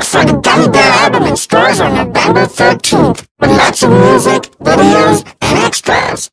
looks for the Gummy Bear album in stores on November 13th with lots of music, videos, and extras.